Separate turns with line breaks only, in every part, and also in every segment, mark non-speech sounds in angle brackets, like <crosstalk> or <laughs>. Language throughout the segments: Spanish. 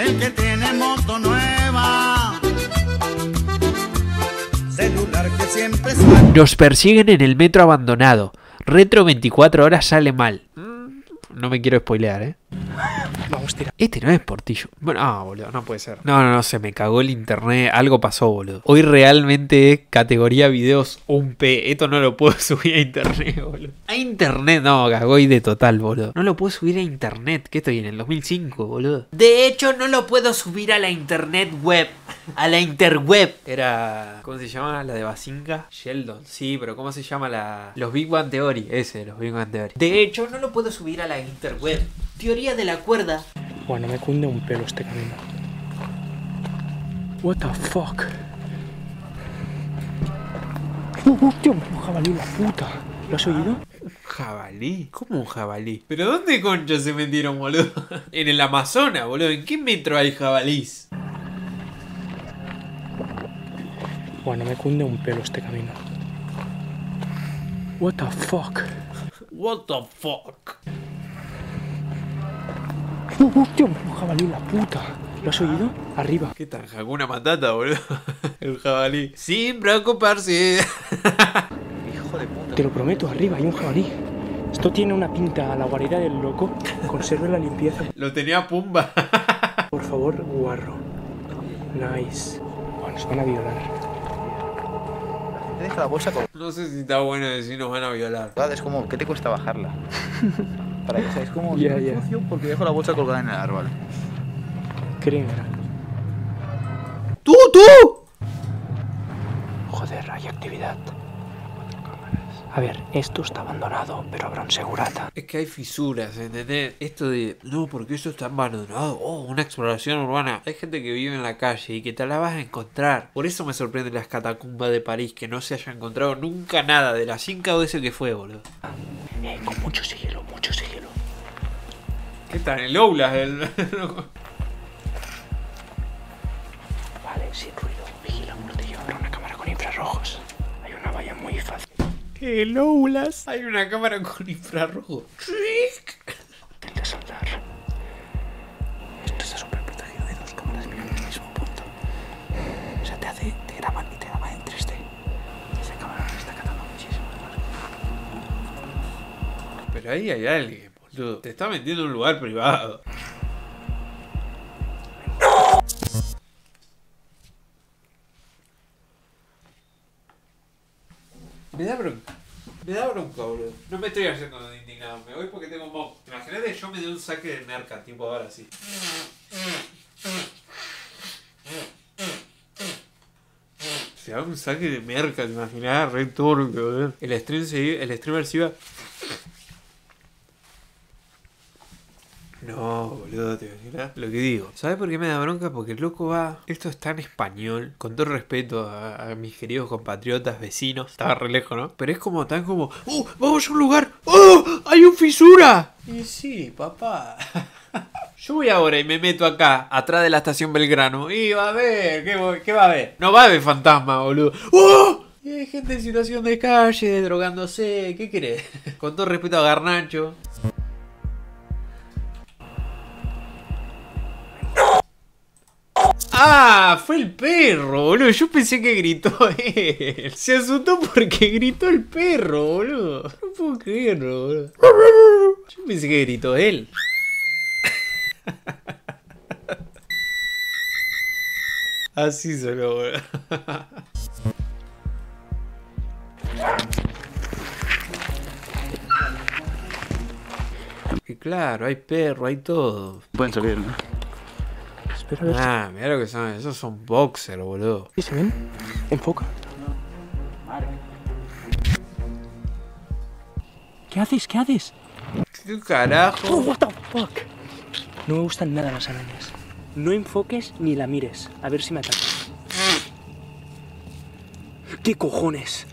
El que tiene moto nueva. Celular que siempre.
Nos persiguen en el metro abandonado. Retro 24 horas sale mal. No me quiero spoilear, ¿eh? <laughs>
Vamos, tira.
Este no es Portillo. Bueno, ah, boludo, no puede ser. No, no, no, se me cagó el internet. Algo pasó, boludo. Hoy realmente es categoría videos un P. Esto no lo puedo <laughs> subir a internet, boludo. A internet, no, cagó y de total, boludo. No lo puedo subir a internet. ¿Qué estoy en el 2005, boludo? De hecho, no lo puedo subir a la internet web. A la interweb. Era. ¿Cómo se llama? La de Basinga. Sheldon. Sí, pero ¿cómo se llama la. Los Big Bang Theory. Ese, los Big Bang Theory. De hecho, no lo puedo subir a la interweb. Teoría de la cuerda.
Bueno, me cunde un pelo este camino. What the fuck? Uh, hostia, un jabalí, la puta. ¿Lo has oído?
¿Jabalí? ¿Cómo un jabalí? ¿Pero dónde concha se metieron, boludo? <laughs> En el Amazonas, boludo. ¿En qué metro hay jabalís?
Bueno, me cunde un pelo este camino. What the fuck?
What the fuck?
Uh, hostia, un jabalí, la puta. ¿Lo has oído? Arriba.
¿Qué tal? Hakuna Matata, boludo. <laughs> El jabalí. Sin preocuparse.
Te lo prometo, arriba hay un jabalí. Esto tiene una pinta a la guarida del loco. Conserve la limpieza.
Lo tenía Pumba.
Por favor, guarro. Nice. Bueno, nos van a violar.
Te deja la bolsa colgada.
No sé si está bueno decir nos van a violar.
Es como, ¿qué te cuesta bajarla? <laughs> Para que es como
Ya,
"No,
ya.
sucio porque dejo la bolsa colgada en el árbol.
Criminal.
¡Tú, tú!
A ver, esto está abandonado, pero habrá un segurata.
Es que hay fisuras, ¿entendés? Esto de, no, porque eso está abandonado. Oh, una exploración urbana. Hay gente que vive en la calle y que te la vas a encontrar. Por eso me sorprende las catacumbas de París, que no se haya encontrado nunca nada de las 5 veces que fue, boludo.
Eh, con mucho sigilo, mucho sigilo.
¿Qué está en el Oulas? El...
Vale, sin ruido. Vigila, uno te llevará una cámara con infrarrojos.
El Oulas. Hay una cámara con infrarrojo.
Intenta saltar. Esto está súper protegido. Hay dos cámaras mirando el mismo punto. O sea, te hace, te graban y te graban en 3D. Esa cámara me está catando muchísimo.
Pero ahí hay alguien, boludo. Te está metiendo en un lugar privado. Me da bronca. Me da bronca, boludo. No me estoy haciendo indignado. Me voy porque tengo mob. Imagínate yo me dé un saque de merca, tipo ahora sí. Se da un saque de merca, te imaginás, re turbio, boludo. El, stream se, el streamer se iba. No, boludo, te imaginas lo que digo. ¿Sabes por qué me da bronca? Porque el loco va. Esto está en español. Con todo respeto a, mis queridos compatriotas, vecinos. Estaba re lejos, ¿no? Pero es como tan como. ¡Oh! ¡Vamos a un lugar! ¡Oh! ¡Hay un fisura! Y sí, papá. <laughs> Yo voy ahora y me meto acá, atrás de la estación Belgrano. Y va a ver, ¿qué, va a ver? No va a haber fantasma, boludo. ¡Oh! Y hay gente en situación de calle, drogándose, ¿qué querés? <laughs> Con todo respeto a Garnacho. Ah, fue el perro, boludo. Yo pensé que gritó <laughs> él. Se asustó porque gritó el perro, boludo. No puedo creerlo, boludo. Yo pensé que gritó él. <laughs> Así solo, boludo. <laughs> Claro, hay perro, hay todo.
Pueden salir, ¿no?
Ah, mira lo que son. Esos son boxers, boludo.
si se ven. Enfoca. ¿Qué haces? ¿Qué haces?
¿Qué
Oh,
carajo?
what the fuck. No me gustan nada las arañas. No enfoques ni la mires. A ver si me ataca. ¿Qué cojones?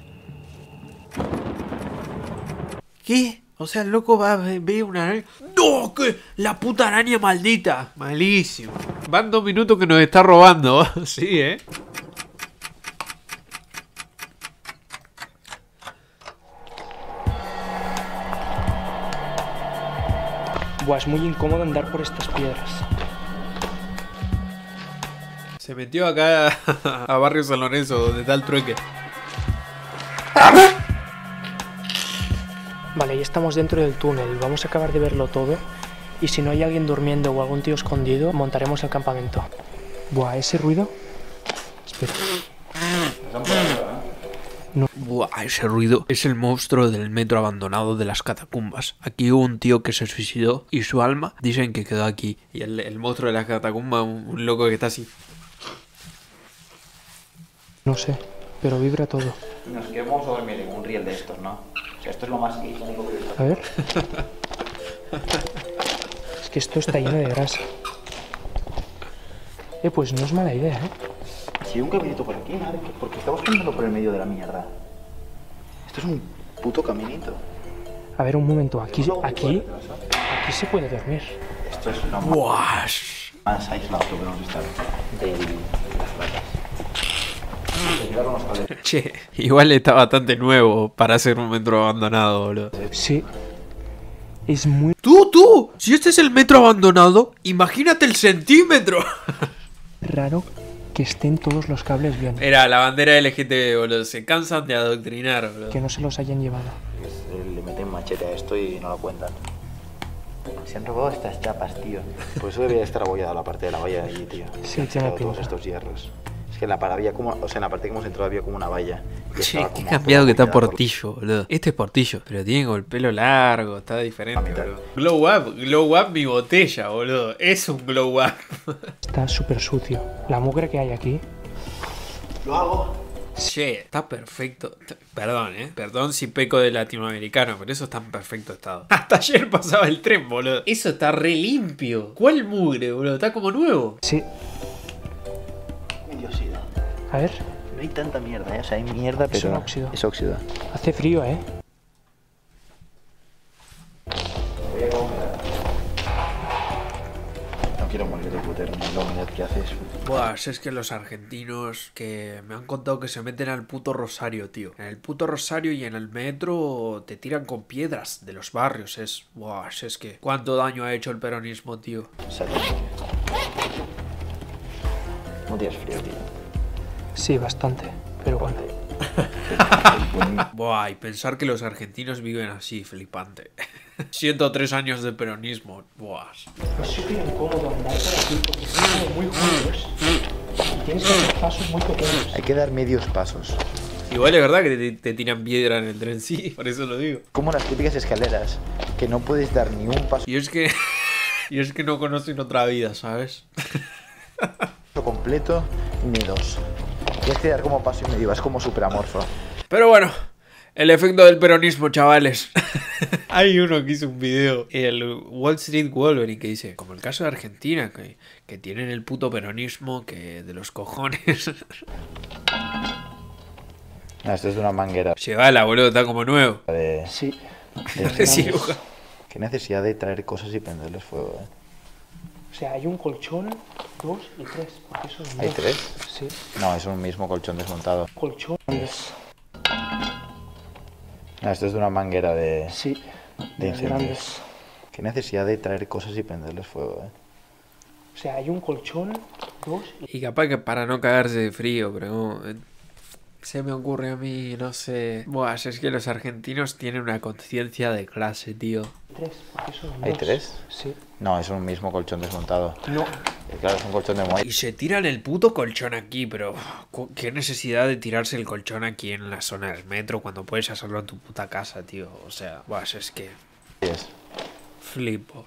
¿Qué? O sea, el loco va a ver ve una araña. ¡No! ¡Que la puta araña maldita! Malísimo. Van dos minutos que nos está robando. <laughs> sí, ¿eh?
Buah, es muy incómodo andar por estas piedras.
Se metió acá <laughs> a Barrio San Lorenzo, donde está el trueque.
Vale, ya estamos dentro del túnel. Vamos a acabar de verlo todo. Y si no hay alguien durmiendo o algún tío escondido, montaremos el campamento. Buah, ese ruido. Espera.
Buah, ese ruido es el monstruo del metro abandonado de las catacumbas. Aquí hubo un tío que se suicidó y su alma dicen que quedó aquí. Y el, el monstruo de las catacumbas, un, un loco que está así.
No sé, pero vibra todo.
Nos queremos dormir en un riel de estos, ¿no? Esto es lo más higiénico que he visto.
A ver. Es que esto está lleno de grasa. Eh, pues no es mala idea, ¿eh?
Si hay un caminito por aquí, madre, porque estamos caminando por el medio de la mierda. Esto es un puto caminito.
A ver, un momento. Aquí, aquí, aquí se puede dormir.
Esto es lo
Buah.
más aislado que podemos estar de las vacas. Los. <laughs>
Che, igual está bastante nuevo para ser un metro abandonado, boludo.
Sí. Es muy
¡Tú, tú! Si este es el metro abandonado, imagínate el centímetro. <laughs>
raro que estén todos los cables bien.
Era la bandera LGTB, boludo. Se cansan de adoctrinar, boludo.
Que no se los hayan llevado.
Le meten machete a esto y no lo cuentan. Se han robado estas chapas, tío. Por eso debería estar abollada la parte de la valla allí, tío.
Sí,
Se han
tiene
todos estos hierros. Es que en la, para- había como, o sea, en la parte que hemos entrado había como una valla.
Che, qué
como
cambiado que está
por-
Portillo, boludo. Este es Portillo, pero tiene con el pelo largo, está diferente, boludo. Glow up, glow up mi botella, boludo. Es un glow up. <laughs>
Está súper sucio. La mugre que hay aquí.
Lo hago.
Che, está perfecto. Perdón, eh. Perdón si peco de latinoamericano, pero eso está en perfecto estado. <laughs> Hasta ayer pasaba el tren, boludo. Eso está re limpio. ¿Cuál mugre, boludo? Está como nuevo.
Sí. A ver.
No hay tanta mierda, ¿eh? O sea, hay mierda,
Es
pero.
un óxido.
Es óxido.
Hace frío, ¿eh?
No quiero morir de la humedad que haces.
Buah, si es que los argentinos que me han contado que se meten al puto Rosario, tío. En el puto Rosario y en el metro te tiran con piedras de los barrios. Es, buah, si es que cuánto daño ha hecho el peronismo, tío.
No tienes frío, tío.
Sí, bastante. Pero bueno. <laughs>
Buah, y pensar que los argentinos viven así, flipante. <laughs> 103 años de peronismo, buah.
Es súper incómodo andar por aquí porque son muy juntos. Y tienes que hacer pasos muy pequeños.
Hay que dar medios pasos.
Igual es verdad que te, te tiran piedra en el tren, <laughs> sí, por eso lo digo.
Como las típicas escaleras, que no puedes dar ni un paso
Y es que. Y es que no conocen otra vida, ¿sabes?
completo ni dos. Tienes que dar como paso y medio, vas como superamorfo.
Pero bueno, el efecto del peronismo, chavales. <laughs> Hay uno que hizo un video, el Wall Street Wolverine, que dice, como el caso de Argentina, que, que tienen el puto peronismo que de los cojones.
No, esto es de una manguera
Llevala, boludo, está como nuevo.
de...
Sí.
de-. <laughs> Qué necesidad de traer cosas y prenderles fuego, eh.
O sea, hay un colchón, dos y tres. Porque eso es
¿Hay
dos.
tres?
Sí.
No, es un mismo colchón desmontado.
Colchón.
No, esto es de una manguera de,
Sí.
de incendios.
grandes.
Qué necesidad de traer cosas y prenderles fuego, eh.
O sea, hay un colchón, dos y
Y capaz que para no cagarse de frío, pero... eh, Se me ocurre a mí, no sé... Buah, es que los argentinos tienen una conciencia de clase, tío.
tres. Porque eso es
¿Hay
dos.
tres?
Sí.
No, es un mismo colchón desmontado.
No.
Eh, Claro, es un colchón de muelle.
Y se tiran el puto colchón aquí, pero qué necesidad de tirarse el colchón aquí en la zona del metro cuando puedes hacerlo en tu puta casa, tío. O sea, buah, es que
Es.
flipo.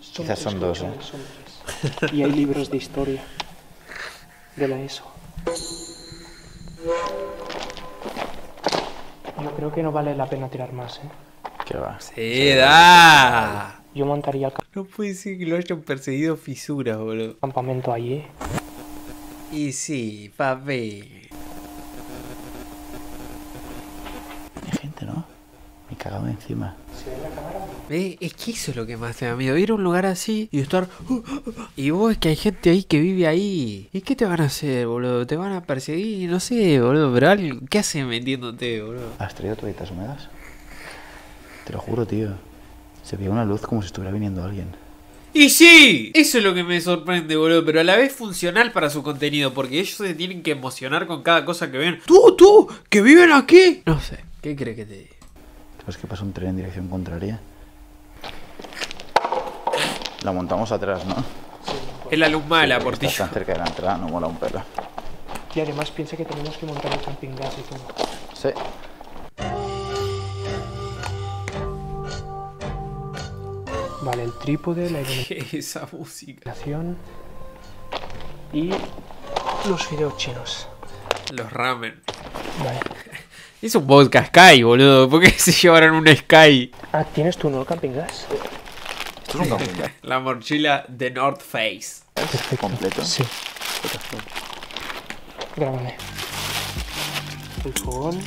Son
Quizás son dos,
son tres. Y hay libros de historia de la ESO. Yo creo que no vale la pena tirar más, ¿eh?
¿Qué va?
¡Sí, da!
Yo montaría el
No puede ser que lo hayan perseguido fisuras, boludo.
campamento allí, ¿eh?
Y sí, papi.
Hay gente, ¿no? Me he cagado encima.
Eh, es que eso es lo que más te da miedo. Ir a un lugar así y estar. Y vos es que hay gente ahí que vive ahí. ¿Y qué te van a hacer, boludo? ¿Te van a perseguir? No sé, boludo. Pero algo. ¿Qué hacen metiéndote, boludo?
¿Has traído toallitas húmedas? Te lo juro, tío. Se veía una luz como si estuviera viniendo alguien.
Y sí, eso es lo que me sorprende, boludo, pero a la vez funcional para su contenido, porque ellos se tienen que emocionar con cada cosa que ven. Tú, tú, que viven aquí. No sé, ¿qué crees que te diga?
¿Sabes que pasa un tren en dirección contraria? La montamos atrás, ¿no?
Es la luz mala,
Porque estás
Portillo.
tan cerca de la entrada, no mola un pelo.
Y además piensa que tenemos que montar el camping gas y todo.
Sí.
Vale, el trípode, la
¿Qué es <laughs> esa música?
iluminación y los fideos chinos.
Los ramen.
Vale. <laughs>
Es un vodka Sky, boludo. ¿Por qué se llevaron un Sky?
Ah, ¿tienes tú, no, el camping gas?
Esto es un camping <laughs>
La mochila de North Face.
completo.
Sí. Grábame. El fogón.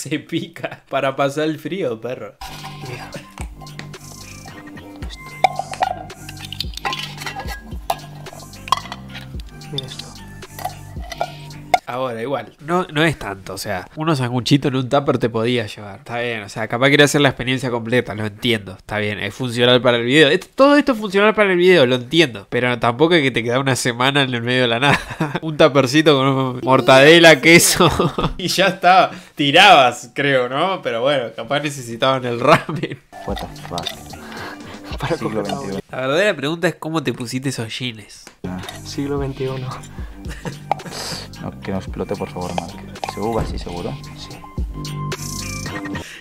Se pica para pasar el frío, perro. Ahora, igual, no, no es tanto, o sea, unos sanguchitos en un tupper te podía llevar. Está bien, o sea, capaz quería hacer la experiencia completa, lo entiendo. Está bien, es funcional para el video. Esto- todo esto es funcional para el video, lo entiendo. Pero tampoco es que te queda una semana en el medio de la nada. <laughs> un tuppercito con mortadela, queso. <laughs> y ya está. Tirabas, creo, ¿no? Pero bueno, capaz necesitaban el ramen.
What the fuck.
Para
Siglo. XXI.
La verdadera pregunta es cómo te pusiste esos jeans.
Siglo XXI. <laughs>
No, que no explote, por favor, Mark. Se uva, sí, seguro.
Sí.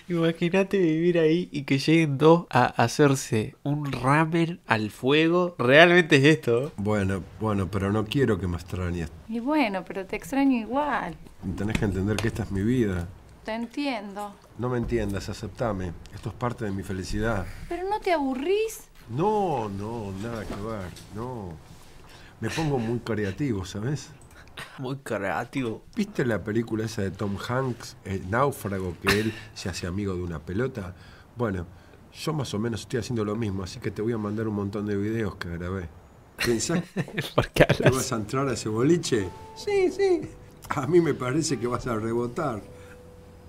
Imagínate vivir ahí y que lleguen dos a hacerse un ramen al fuego. Realmente es esto.
Bueno, bueno, pero no quiero que me extrañes.
Y bueno, pero te extraño igual.
Tenés que entender que esta es mi vida.
Te entiendo.
No me entiendas, aceptame. Esto es parte de mi felicidad.
Pero no te aburrís.
No, no, nada que ver, no. Me pongo muy creativo, ¿sabes?
Muy creativo.
¿Viste la película esa de Tom Hanks, El náufrago, que él se hace amigo de una pelota? Bueno, yo más o menos estoy haciendo lo mismo, así que te voy a mandar un montón de videos que grabé. ¿Pensás <laughs> que
hablas.
vas a entrar a ese boliche? Sí, sí. A mí me parece que vas a rebotar.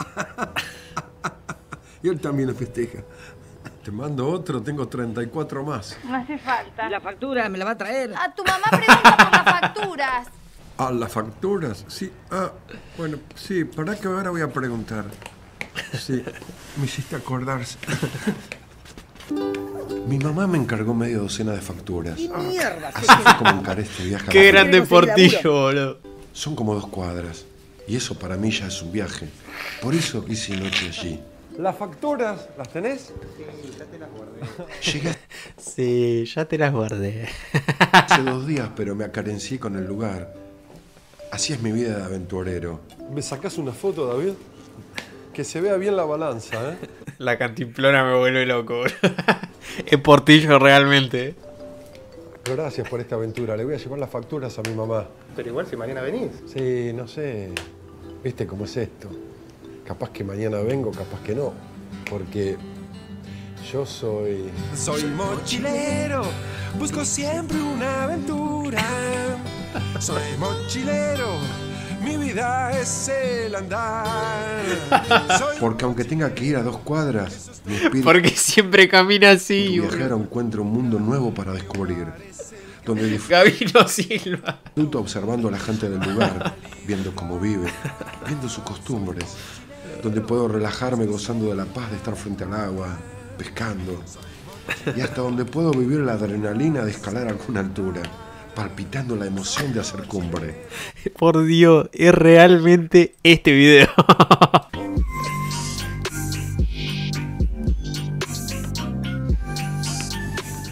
<laughs> y él también lo festeja. Te mando otro, tengo 34 más.
No hace falta.
La factura me la va a traer.
A tu mamá pregunta por las facturas.
Ah, las facturas, sí. Ah, bueno, sí, para que ahora voy a preguntar. Sí, me hiciste acordarse. <laughs> Mi mamá me encargó media docena de facturas.
Mierda.
Así fue como encaré este viaje. a
Qué grande portillo, boludo.
Son como dos cuadras. Y eso para mí ya es un viaje. Por eso hice noche allí. ¿Las facturas las tenés? Llegué <laughs>
Sí, ya te las guardé.
hace dos días, pero me acarencié con el lugar. Así es mi vida de aventurero.
¿Me sacás una foto, David? Que se vea bien la balanza, ¿eh? <laughs>
La cantimplora me vuelve loco, boludo. <laughs> Es portillo realmente. eh.
Gracias por esta aventura. Le voy a llevar las facturas a mi mamá.
Pero igual si mañana venís.
Sí, no sé. ¿Viste cómo es esto? Capaz que mañana vengo, capaz que no. Porque yo soy...
Soy mochilero, busco siempre una aventura. <laughs> Soy mochilero, mi vida es el andar. Soy
Porque aunque tenga que ir a dos cuadras, mi espíritu
Porque siempre camina así,
viajero
boludo.
encuentra un mundo nuevo para descubrir. Donde
Gabino Silva.
disfruto observando a la gente del lugar, viendo cómo vive, viendo sus costumbres. Donde puedo relajarme gozando de la paz de estar frente al agua, pescando. Y hasta donde puedo vivir la adrenalina de escalar a alguna altura, palpitando la emoción de hacer cumbre.
Por Dios, es realmente este video.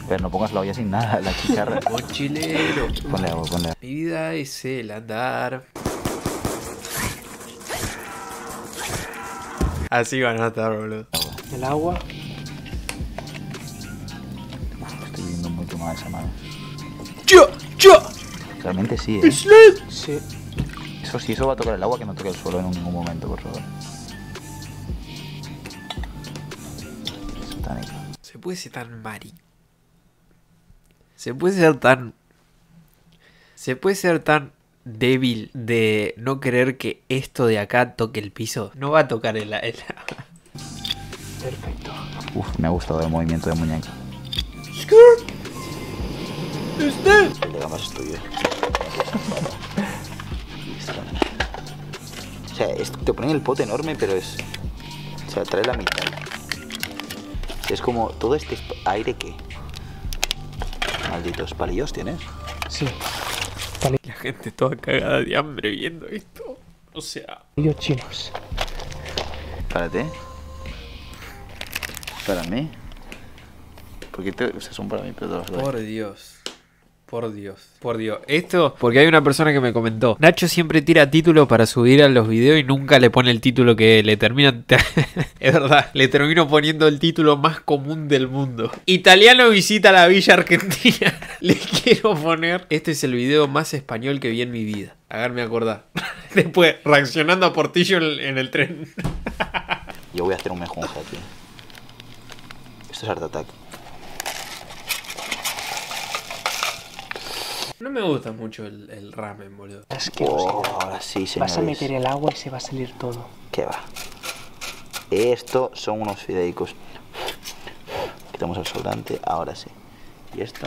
Pero no pongas la olla sin nada, la chicharra. <laughs>
Mochilero.
Ponle agua, ponle agua.
Mi vida es el andar. Así van a estar, boludo.
El agua.
Estoy viendo muy quemada esa mano.
¡Yo! ¡Yo!
Realmente sí, ¿eh?
Sí.
Eso sí, eso va a tocar el agua, que no toque el suelo en ningún momento, por favor. Satánico.
Se puede ser tan mari. Se puede ser tan. Se puede ser tan débil de no querer que esto de acá toque el piso. No va a tocar el, el
Perfecto.
Uf, me ha gustado el movimiento de muñeca. El de gambas es tuyo. O sea, te ponen el pote enorme, pero es. O sea, trae la mitad. Es como todo este aire que. Malditos palillos tienes.
Sí.
La gente toda cagada de hambre viendo esto. O sea.
Palillos chinos.
Párate. Para mí. Porque te, o sea, son para mí, pero te los doy.
Por Dios. Por Dios. Por Dios. Esto, porque hay una persona que me comentó. Nacho siempre tira título para subir a los videos y nunca le pone el título que le termina. <laughs> es verdad, le termino poniendo el título más común del mundo. Italiano visita la Villa Argentina. <laughs> le quiero poner. Este es el video más español que vi en mi vida. Háganme acordar. <laughs> Después, reaccionando a Portillo en, en el tren.
Yo voy a hacer un mejunje aquí. Esto es Art Attack.
No me gusta mucho el, el ramen, boludo.
Oh, ahora sí, señores.
Vas a meter el agua y se va a salir todo.
¿Qué va? Esto son unos fideicos. Quitamos el sobrante, ahora sí. Y esto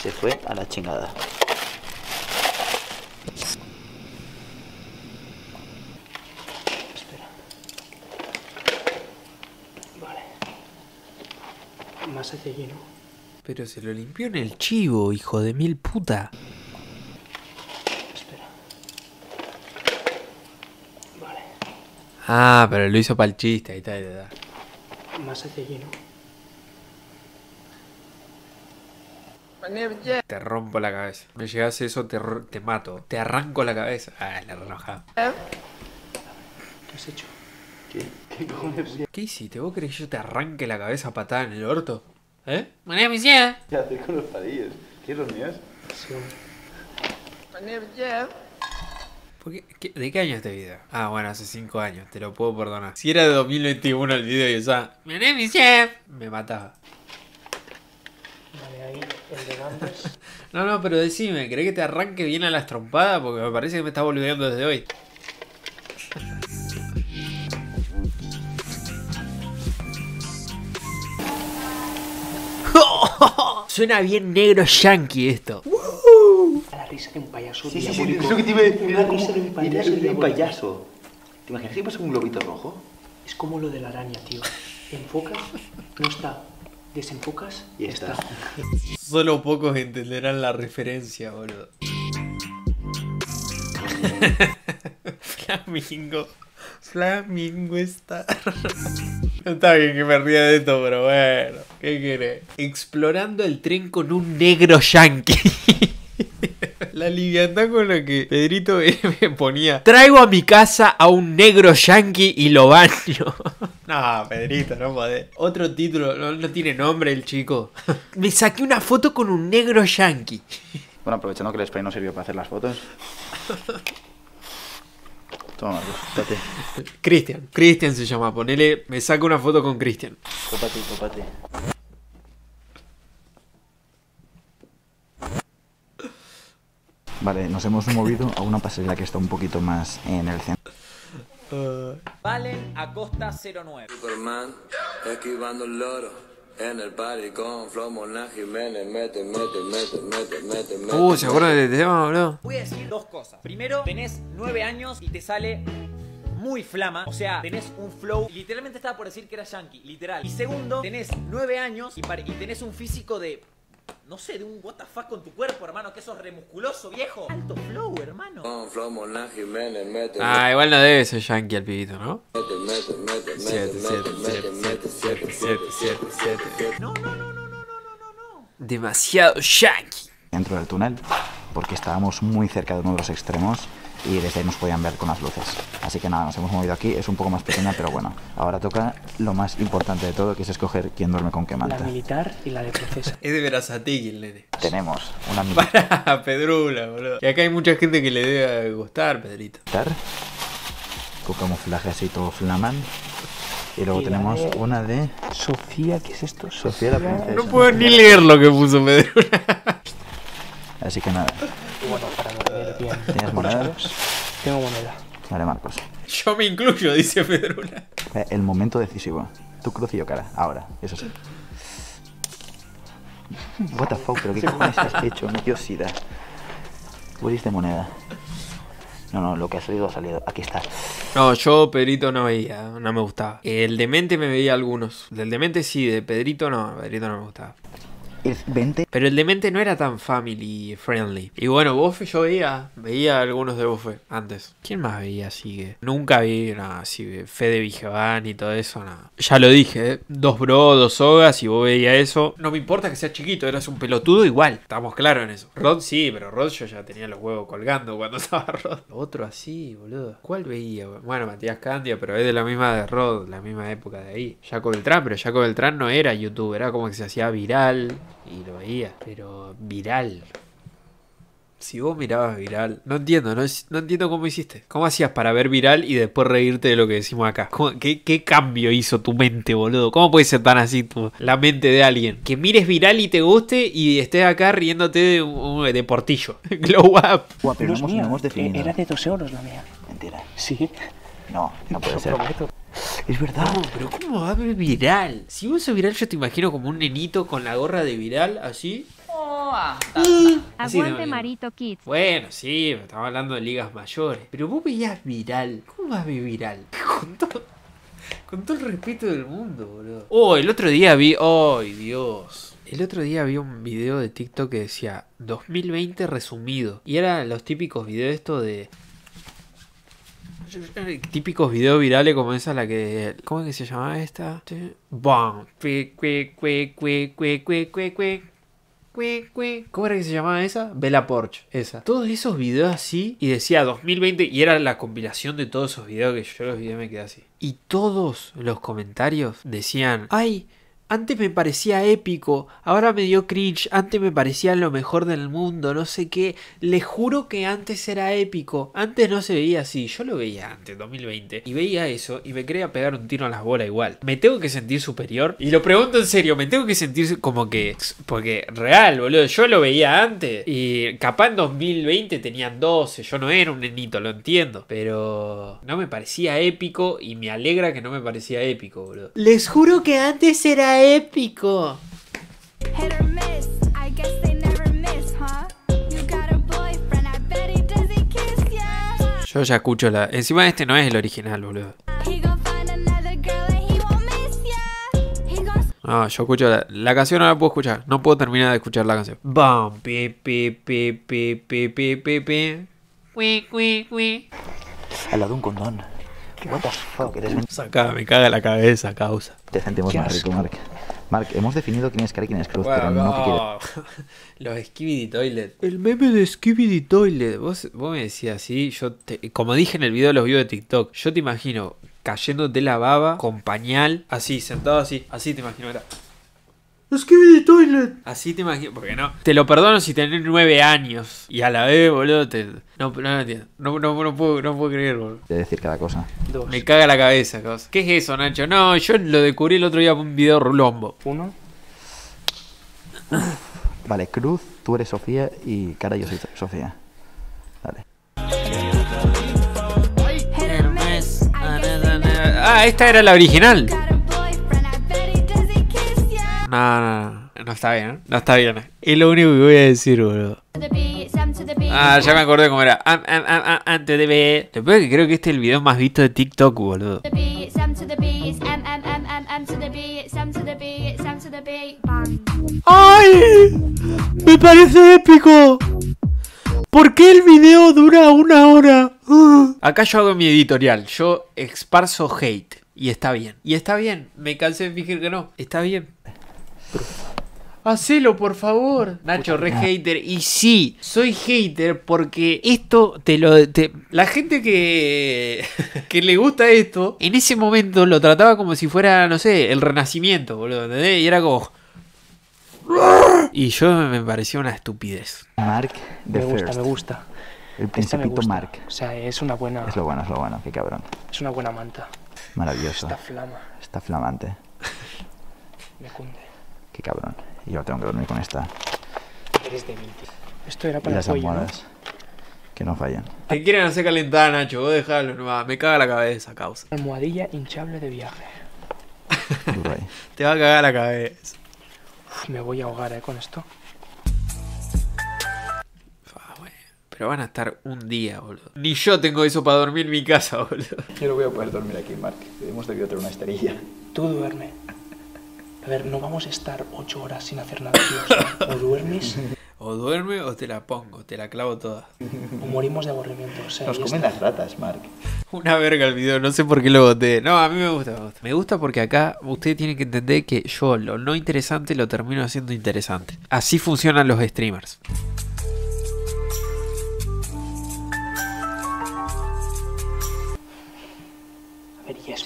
se fue a la chingada.
Vale. Más hacia allí, ¿no?
Pero se lo limpió en el chivo, hijo de mil puta.
Espera. Vale.
Ah, pero lo hizo para el chiste, ahí está, ahí está.
Más hacia allí, ¿no?
Te rompo la cabeza. Me llegas eso, te, te mato. Te arranco la cabeza. Ah, la renojada.
¿Qué has hecho?
¿Qué hiciste? ¿Vos querés que yo te arranque la cabeza a patada en el orto? ¿Eh? María
¿Qué haces con los palillos? ¿Quieres los míos?
Sí.
¿Por qué? ¿Qué- ¿De qué año este video? Ah, bueno, hace 5 años, te lo puedo perdonar. Si era de 2021 el video y usaba "My name is Jeff", me mataba.
Vale, ahí el de. <laughs>
No, no, pero decime, ¿querés que te arranque bien a las trompadas? Porque me parece que me estás boludeando desde hoy. Suena bien negro yankee esto.
La risa de un payaso
Sí, sí, sí,
diabólico.
es lo que te iba a.
Una risa de un payaso
de un payaso. ¿Te imaginas si pasa un globito rojo?
Es como lo de la araña, tío. Enfocas, no está. Desenfocas,
Y está.
Solo pocos entenderán la referencia, boludo. <laughs> Flamingo. Flamingo está. <laughs> Está bien que me ría de esto, pero bueno. ¿Qué querés? Explorando el tren con un negro yankee. <laughs> La liviandad con la que Pedrito me ponía. Traigo a mi casa a un negro yankee y lo baño. <laughs> No, Pedrito, no podés. Otro título, no, no tiene nombre el chico. <laughs> Me saqué una foto con un negro yankee.
Bueno, aprovechando que el spray no sirvió para hacer las fotos. Toma, Marcos. <laughs>
Cristian, Cristian se llama. Ponele, me saco una foto con Cristian.
Tópate, tópate. Vale, nos hemos movido a una pasarela que está un poquito más en el centro.
Valen Acosta 09.
Superman, esquivando el loro. En el party con Flow Mona Jiménez, mete, mete, mete, mete, mete, mete.
Uh, ¿se acuerdan de este tema, boludo?
Voy a decir dos cosas. Primero, tenés 9 años y te sale muy flama. O sea, tenés un flow. Literalmente estaba por decir que era yankee, literal. Y segundo, tenés 9 años y tenés un físico de no sé, de un what con tu cuerpo, hermano, que sos remusculoso, viejo. Alto flow, hermano.
Ah, igual no debe ser yankee al pibito, ¿no?
Mete, mete, mete, mete, mete, mete,
siete, siete, siete, siete.
No, no, no, no, no, no, no, no.
Demasiado yankee.
Dentro del túnel, porque estábamos muy cerca de uno de los extremos y desde ahí nos podían ver con las luces. Así que nada, nos hemos movido aquí, es un poco más pequeña, pero bueno. Ahora toca lo más importante de todo, que es escoger quién duerme con qué
La
manta.
militar y la de profesa.
Es de Verazategui el nene.
Tenemos una <laughs>
Para Pedrula, boludo. Y acá hay mucha gente que le debe gustar, Pedrito.
militar con camuflaje así todo flaman. Y luego
Y la
tenemos
de-
una de
Sofía, ¿qué es esto?
Sofía la princesa.
No puedo ni leer lo que puso Pedrula.
Así que nada,
Bueno, para dormir bien.
¿tienes moneda?
¿Sabes? Tengo moneda.
Vale, Marcos.
Yo me incluyo, dice Pedrula.
Eh, El momento decisivo. Tú cruz y yo cara. Ahora, eso sí. What the fuck, pero qué cojones has hecho, sida. Willis de moneda. No, no, lo que ha salido ha salido. Aquí está.
No, yo Pedrito no veía, no me gustaba. El demente me veía algunos. Del demente sí, de Pedrito no, Pedrito no me gustaba.
Es 20.
Pero el demente no era tan family friendly. Y bueno, Bofe yo veía, veía algunos de Bofe antes. ¿Quién más veía así que? Nunca vi nada así, Fede Vigeván y todo eso, nada. Ya lo dije, ¿eh? dos bro, dos sogas y vos veías eso. No me importa que sea chiquito, eras un pelotudo igual. Estamos claros en eso. Rod sí, pero Rod yo ya tenía los huevos colgando cuando <laughs> estaba Rod. Otro así, boludo. ¿Cuál veía? Bueno, Matías Candia, pero es de la misma de Rod, la misma época de ahí. Jaco Beltrán, pero Jaco Beltrán no era youtuber, era como que se hacía viral y lo veía. Pero viral. Si vos mirabas viral, no entiendo, no, no entiendo cómo hiciste. ¿Cómo hacías para ver viral y después reírte de lo que decimos acá? ¿Cómo- qué, qué cambio hizo tu mente, boludo? ¿Cómo puede ser tan así tu, la mente de alguien? Que mires viral y te guste y estés acá riéndote de, un- de portillo. <laughs> Glow up.
Guau, pero
No
no
es mía,
no hemos definido.
Era de dos euros la mía.
Mentira.
Sí.
No, no puede <laughs> ser.
prometo.
Es verdad.
No, pero ¿cómo va a ver viral? Si vos sos viral, yo te imagino como un nenito con la gorra de viral, así. Así te
Aguante
imagino.
Marito Kids.
Bueno, sí, estamos hablando de ligas mayores. Pero vos veías viral. ¿Cómo vas a ver viral? <laughs> Con todo, con todo el respeto del mundo, boludo. Oh, el otro día vi. ¡Ay, Dios! El otro día vi un video de TikTok que decía 2020 resumido. Y eran los típicos videos esto de. <laughs> Típicos videos virales como esa la que. ¿Cómo es que se llamaba esta? ¡Bam! ¿Cómo era que se llamaba esa? Bella Porsche, esa. Todos esos videos así. Y decía 2020. Y era la compilación de todos esos videos que yo los videos me quedé así. Y todos los comentarios decían. ¡Ay! Antes me parecía épico, ahora me dio cringe, antes me parecía lo mejor del mundo, no sé qué. Les juro que antes era épico, antes no se veía así, yo lo veía antes, 2020, y veía eso y me quería pegar un tiro a las bolas igual. Me tengo que sentir superior, y lo pregunto en serio, me tengo que sentir como que, porque real, boludo, yo lo veía antes, y capaz en 2020 tenían 12, yo no era un nenito, lo entiendo, pero no me parecía épico y me alegra que no me parecía épico, boludo. Les juro que antes era épico.
Ya.
Yo ya escucho la. Encima este no es el original, boludo. No, yo escucho la, la canción no la puedo escuchar. No puedo terminar de escuchar la canción. Bam, pi, pi, pi, pi, pi, pi, pi, pi. Cui, cui, cui.
Al lado de un condón. What the fuck, eres un-
Saca, me caga la cabeza, causa.
Te sentimos más rico. Mark. Mark, hemos definido quién es cara y quién es cruz,
Bueno,
pero no que quiere.
no. <laughs> Los Skibidi Toilet. El meme de Skibidi Toilet. Vos, vos me decías así, yo te- como dije en el video de los videos de TikTok, yo te imagino cayéndote la baba con pañal, así, sentado así, así te imagino era. Skibidi Toilet. Así te imagino, porque no. Te lo perdono si tenés nueve años. Y a la vez, boludo, te. No, no, lo entiendo. No, no, no puedo, no puedo creer, boludo.
De decir cada cosa.
Me caga la cabeza, cosa. ¿Qué es eso, Nacho? No, yo lo descubrí el otro día por un video rolombo.
Uno.
Vale, cruz, tú eres Sofía y cara yo soy Sofía. Dale.
Ah, esta era la original. No, no, no. No está bien, ¿eh? No está bien. Es lo único que voy a decir, boludo. Ah, ya me acordé cómo era. Am, am, am, am, Antes de. Después que creo que este es el video más visto de TikTok, boludo. ¡Ay! ¡Me parece épico! ¿Por qué el video dura una hora? Ah. Acá yo hago mi editorial. Yo esparzo hate. Y está bien. Y está bien. Me cansé de fingir que no. Está bien. Hacelo, por favor. Nacho, re hater. Y sí, soy hater porque esto te lo. te- la gente que. <laughs> que le gusta esto, en ese momento lo trataba como si fuera, no sé, el renacimiento, boludo. ¿entendés? Y era como. Y yo me parecía una estupidez.
Mark the
Me gusta,
First.
me gusta.
El
Esta me
principito. Mark.
O sea, es una buena.
Es lo bueno, es lo bueno, qué cabrón.
Es una buena manta.
Maravilloso.
Esta flama.
Está flamante.
Me cunde.
Qué cabrón. Y yo tengo que dormir con esta.
Eres débil. tío. Esto era
Y
para el
las
cuello, ¿no?
almohadas. Que no fallan.
Te quieren hacer calentar, Nacho. Vos dejalo nomás. Me caga la cabeza, causa.
Almohadilla hinchable de viaje. <laughs>
Te va a cagar la cabeza.
Uf, me voy a ahogar, ¿eh? Con esto.
Pero van a estar un día, boludo. Ni yo tengo eso para dormir en mi casa, boludo.
Yo no voy a poder dormir aquí, Mark. Hemos debido tener una esterilla.
Tú duerme. A ver, no vamos a estar ocho horas sin hacer nada, tío. O duermes <laughs>
O duerme o te la pongo, te la clavo toda.
o morimos de aburrimiento. O sea,
Nos comen
está.
las ratas, Mark.
Una verga el video, no sé por qué lo boté. No, a mí me gusta, me gusta. Me gusta porque acá ustedes tienen que entender que yo lo no interesante lo termino haciendo interesante. Así funcionan los streamers.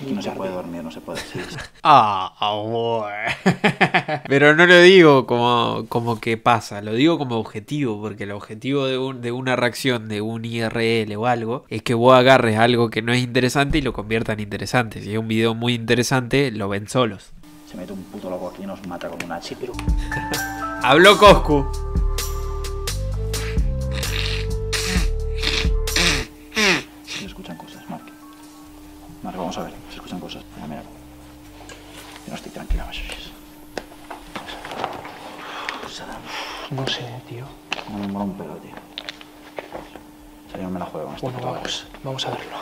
Es
no se puede dormir, no se puede. Sí. <laughs>
Ah, bueno. <laughs> Pero no lo digo como, como que pasa, lo digo como objetivo, porque el objetivo de, un- de una reacción de un IRL o algo es que vos agarres algo que no es interesante y lo conviertan en interesante. Si es un video muy interesante, lo ven solos.
Se mete un puto loco aquí y nos mata con un hacha.
Sí, pero
Habló Coscu.
Se escuchan cosas, Mark. Mark, vamos a ver. Escuchan cosas. Mira, mira. Yo no estoy tranquila, más
no sé, tío.
No me mola un pelo, tío. O sea, yo no me la juego con esto.
Bueno, vamos, vamos a verlo.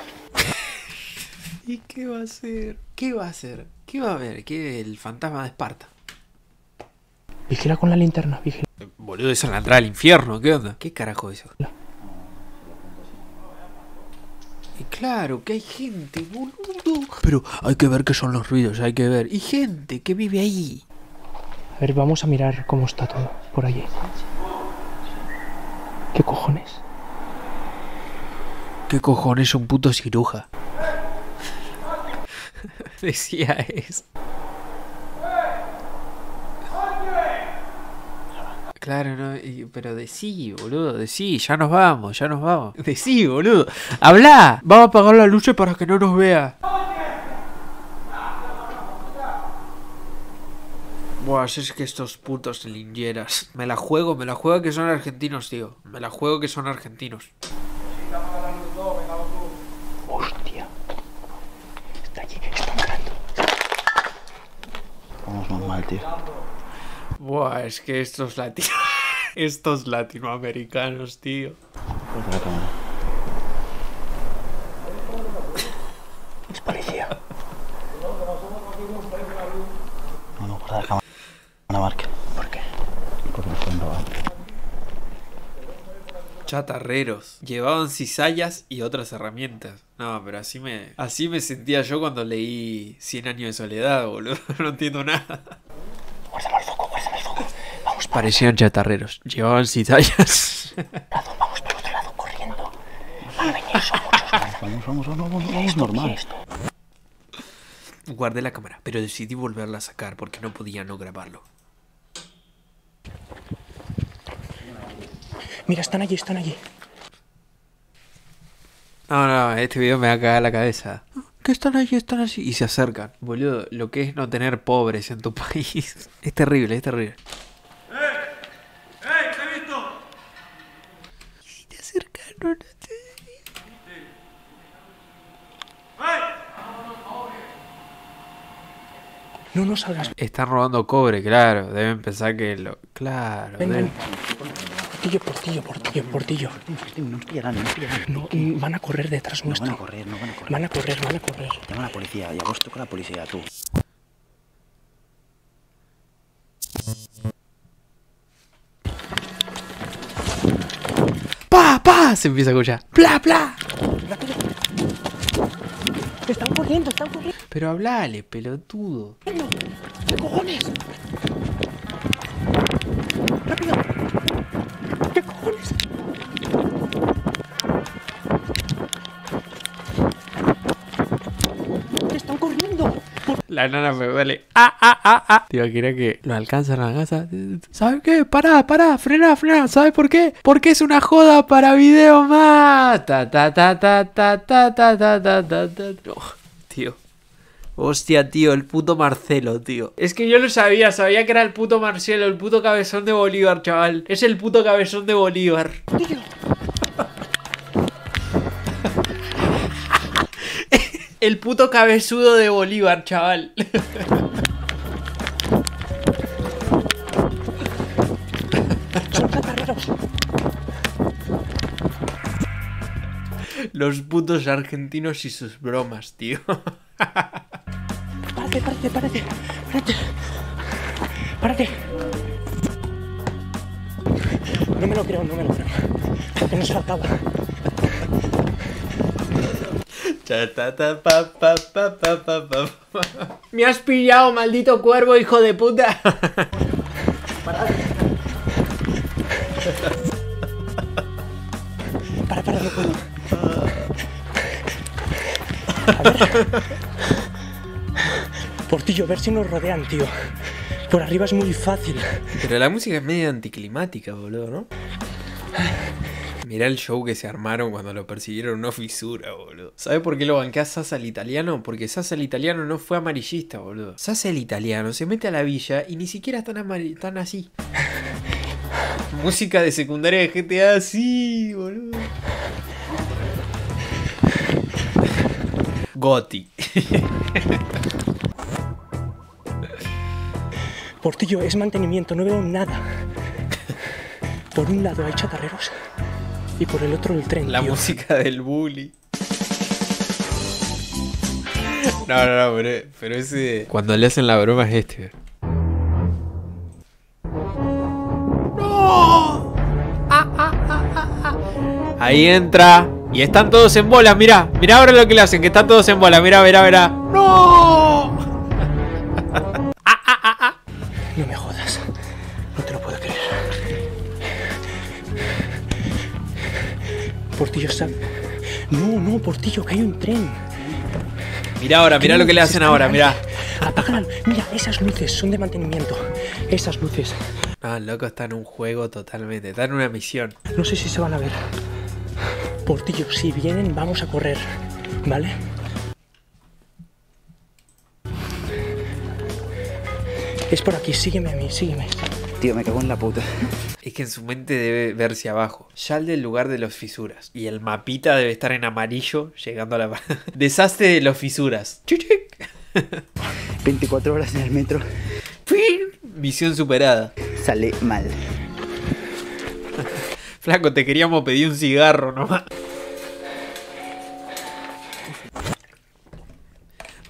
¿Y qué va a hacer? ¿Qué va a hacer? ¿Qué va a ver? ¿Qué el fantasma de Esparta?
Vigila con la linterna, vigila.
Boludo, esa es la entrada al infierno, ¿qué onda? ¿Qué carajo es eso? Claro, que hay gente, boludo. Pero hay que ver qué son los ruidos, hay que ver. Y gente que vive ahí.
A ver, vamos a mirar cómo está todo por allí. ¿Qué cojones?
¿Qué cojones un puto ciruja? <laughs> Decía eso. Claro, no, pero decí, boludo, decí, ya nos vamos, ya nos vamos. <laughs> Decí, boludo, habla, vamos a apagar la luz para que no nos vea. Buah, es que estos putos lingeras. Me la juego, me la juego que son argentinos, tío. Me la juego que son argentinos.
Hostia. Está allí, está entrando.
Vamos mal, tío.
Buah, es que estos latinos. <laughs> estos latinoamericanos, tío.
Corta la cámara.
Es policía.
No, no, corta la cámara. Mark. ¿Por qué? Porque nos pueden robar.
Chatarreros. Llevaban cizallas y otras herramientas. No, pero así me. Así me sentía yo cuando leí 100 años de soledad, boludo. <laughs> No entiendo nada.
Guárdame el foco, guárdame el foco. Vamos,
Parecían chatarreros. Llevaban cizallas.
vamos por otro lado, corriendo. Van a venir, son muchos.
Vamos, vamos, vamos, vamos. Es normal.
Guardé la cámara, pero decidí volverla a sacar porque no podía no grabarlo.
Mira, están allí, están allí.
No, no, este video me va a cagar la cabeza. ¿Qué están allí? Están allí. Y se acercan. Boludo, lo que es no tener pobres en tu <laughs> país. Es terrible, es terrible.
¡Eh! ¡Te he visto!
te acercaron.
No, salgas.
Están robando cobre, claro. Deben pensar que lo. Claro.
Ven,
deben-
ven. Portillo, portillo, portillo, portillo.
No nos pillarán, no nos pillarán.
No, van a correr detrás
No
nuestro.
van a correr, no van a correr.
Van a correr, van a correr.
Llama a la policía y a vos toca la policía, tú.
¡Pa, pa! Se empieza a escuchar. ¡Pla, pla!
Están corriendo, están corriendo.
Pero hablale, pelotudo.
¿Qué cojones? ¡Rápido! ¿Qué cojones? ¡Están corriendo!
La nana me duele. ¡Ah, ah, ah, ah! Te imaginas que lo alcanzan a la casa. ¿Sabes qué? Pará, pará, frena, frena. ¿Sabes por qué? Porque es una joda para video más. Ta, ta, ta, ta, ta, ta, ta, ta, ta, ta, ta. Hostia, tío, el puto Marcelo, tío. Es que yo lo sabía, sabía que era el puto Marcelo, el puto cabezón de Bolívar, chaval. Es el puto cabezón de Bolívar. <laughs> El puto cabezudo de Bolívar, chaval. <laughs> Los putos argentinos y sus bromas, tío.
Párate, párate, párate. Párate. Párate. No me lo creo, no me lo creo. Que nos faltaba. Me has pillado, maldito cuervo, hijo de puta. A ver. Portillo, a ver si nos rodean, tío. Por arriba es muy fácil.
Pero la música es medio anticlimática, boludo, ¿no? Mirá el show que se armaron cuando lo persiguieron una fisura, boludo. ¿Sabe por qué lo banqué a Sasa el italiano? Porque Sasa el italiano no fue amarillista, boludo. Sasa el italiano se mete a la villa y ni siquiera amari- tan así. Música de secundaria de GTA, sí, boludo. Goti.
Portillo, es mantenimiento, no veo nada. Por un lado hay chatarreros y por el otro el tren.
La
tío.
música del bully. No, no, no, pero, pero ese. Cuando le hacen la broma es este. Ahí entra. Y están todos en bola, mira. Mira ahora lo que le hacen, que están todos en bola. Mira, mira, mira. ¡No! <laughs>
No me jodas. No te lo puedo creer. Portillo está... No, no, Portillo, que hay un tren.
Mira ahora, mira lo que le hacen ahora, mira.
Apágala. Mira, esas luces son de mantenimiento. Esas luces.
No, el loco está en un juego totalmente. Está en una misión.
No sé si se van a ver. Portillo, si vienen, vamos a correr. ¿Vale? Es por aquí, sígueme a mí, sígueme.
Tío, me cago en la puta. <laughs>
Es que en su mente debe verse abajo. Ya el del lugar de los fisuras. Y el mapita debe estar en amarillo llegando a la... <laughs> Desastre de los fisuras. Chuchic. <laughs>
24 horas en el metro.
Misión superada.
Sale mal.
Flaco, te queríamos pedir un cigarro nomás.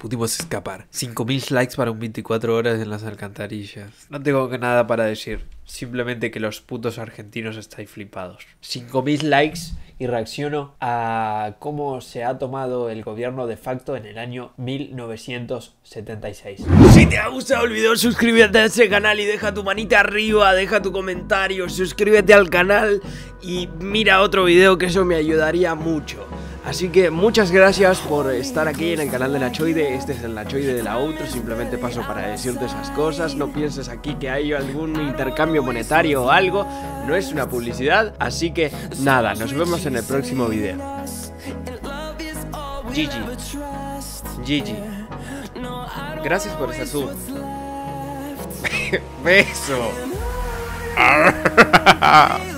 Pudimos escapar. 5000 likes para un 24 horas en las alcantarillas. No tengo nada para decir. Simplemente que los putos argentinos estáis flipados. 5000 likes y reacciono a cómo se ha tomado el gobierno de facto en el año 1976.
Si te ha gustado el video, suscríbete a este canal y deja tu manita arriba, deja tu comentario, suscríbete al canal y mira otro video que eso me ayudaría mucho. Así que muchas gracias por estar aquí en el canal de Nachoide. Este es el Nachoide de la outro. Simplemente paso para decirte esas cosas. No pienses aquí que hay algún intercambio monetario o algo. No es una publicidad. Así que nada, nos vemos en el próximo video.
Gigi. Gigi. Gracias por ese sub. <laughs> Beso. <laughs>